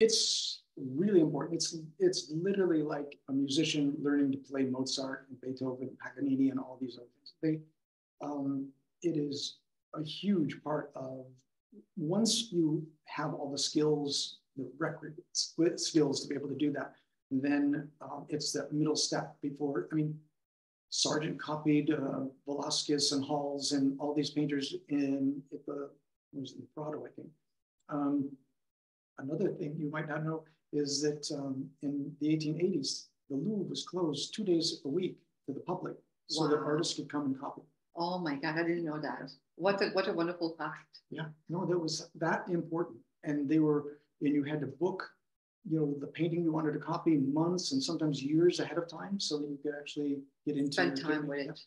it's really important. It's it's literally like a musician learning to play Mozart and Beethoven, and Paganini, and all these other things. They, um, it is a huge part of once you have all the skills, the record skills to be able to do that, then um, it's that middle step before. I mean, Sargent copied uh, Velázquez and Hals and all these painters in the was in Prado, I think. Um, another thing you might not know is that um, in the 1880s, the Louvre was closed two days a week to the public so wow. that artists could come and copy. Oh my God, I didn't know that. What a, what a wonderful fact. Yeah, no, that was that important. And they were, and you had to book, you know, the painting you wanted to copy months and sometimes years ahead of time so that you could actually get into Spend time with it.